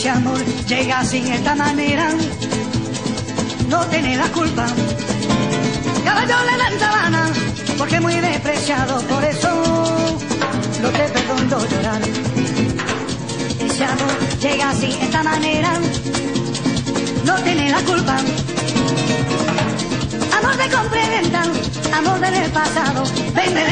ese amor llega sin esta manera, no tiene la culpa. Caballo le dan sabana, porque es muy despreciado, por eso no te perdono llorar. Ese amor llega sin esta manera, no tiene la culpa. Amor de complementa, amor del pasado, vende